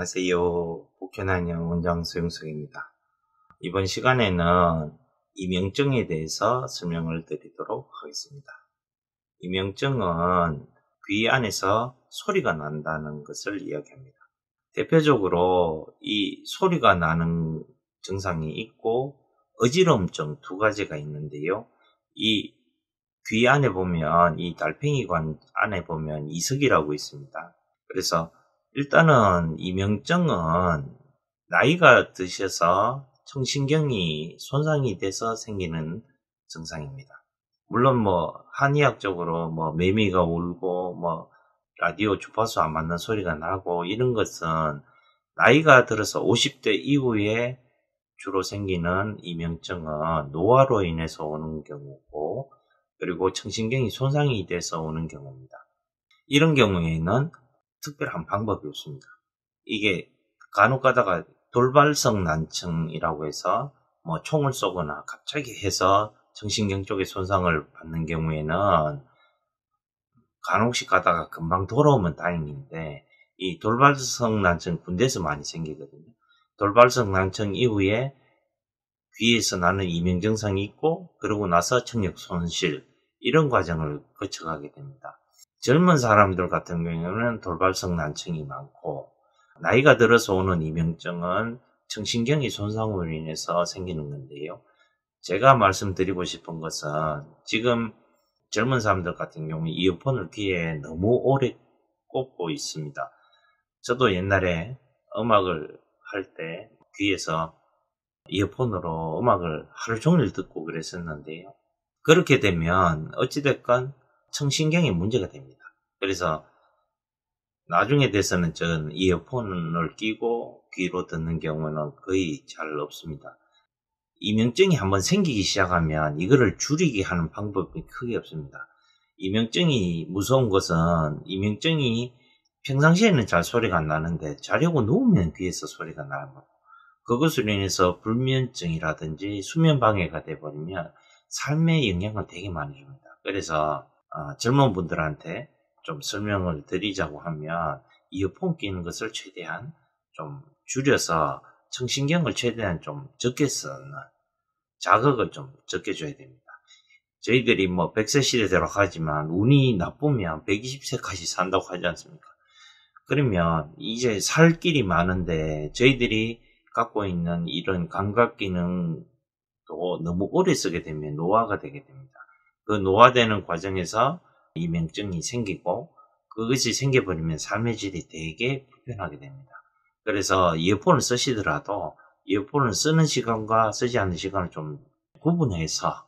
안녕하세요. 복현한영 원장 소영석입니다. 이번 시간에는 이명증에 대해서 설명을 드리도록 하겠습니다. 이명증은 귀 안에서 소리가 난다는 것을 이야기합니다. 대표적으로 이 소리가 나는 증상이 있고 어지럼증 두 가지가 있는데요. 이 귀 안에 보면 이 달팽이관 안에 보면 이석이라고 있습니다. 그래서 일단은 이명증은 나이가 드셔서 청신경이 손상이 돼서 생기는 증상입니다. 물론 뭐 한의학적으로 뭐 매미가 울고 뭐 라디오 주파수 안 맞는 소리가 나고 이런 것은 나이가 들어서 50대 이후에 주로 생기는 이명증은 노화로 인해서 오는 경우고 그리고 청신경이 손상이 돼서 오는 경우입니다. 이런 경우에는 특별한 방법이 없습니다. 이게 간혹 가다가 돌발성 난청이라고 해서 뭐 총을 쏘거나 갑자기 해서 정신경 쪽에 손상을 받는 경우에는 간혹씩 가다가 금방 돌아오면 다행인데 이 돌발성 난청 군대에서 많이 생기거든요. 돌발성 난청 이후에 귀에서 나는 이명 증상이 있고 그러고 나서 청력 손실 이런 과정을 거쳐가게 됩니다. 젊은 사람들 같은 경우에는 돌발성 난청이 많고 나이가 들어서 오는 이명증은 청신경이 손상으로 인해서 생기는 건데요. 제가 말씀드리고 싶은 것은 지금 젊은 사람들 같은 경우에 이어폰을 귀에 너무 오래 꽂고 있습니다. 저도 옛날에 음악을 할 때 귀에서 이어폰으로 음악을 하루 종일 듣고 그랬었는데요. 그렇게 되면 어찌됐건 청신경에 문제가 됩니다. 그래서 나중에 돼서는 저는 이어폰을 끼고 귀로 듣는 경우는 거의 잘 없습니다. 이명증이 한번 생기기 시작하면 이거를 줄이게 하는 방법이 크게 없습니다. 이명증이 무서운 것은 이명증이 평상시에는 잘 소리가 안 나는데 자려고 누우면 귀에서 소리가 나고 그것으로 인해서 불면증이라든지 수면 방해가 돼버리면 삶에 영향을 되게 많이 줍니다. 그래서 어, 젊은 분들한테 좀 설명을 드리자고 하면 이어폰 끼는 것을 최대한 좀 줄여서 청신경을 최대한 좀 적게 쓰는 자극을 좀 적게 줘야 됩니다. 저희들이 뭐 100세 시대대로 하지만 운이 나쁘면 120세까지 산다고 하지 않습니까? 그러면 이제 살 길이 많은데 저희들이 갖고 있는 이런 감각 기능도 너무 오래 쓰게 되면 노화가 되게 됩니다. 그 노화되는 과정에서 이명증이 생기고 그것이 생겨버리면 삶의 질이 되게 불편하게 됩니다. 그래서 이어폰을 쓰시더라도 이어폰을 쓰는 시간과 쓰지 않는 시간을 좀 구분해서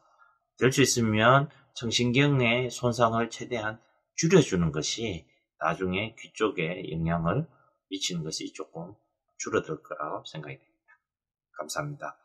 될 수 있으면 청신경의 손상을 최대한 줄여주는 것이 나중에 귀 쪽에 영향을 미치는 것이 조금 줄어들 거라고 생각이 됩니다. 감사합니다.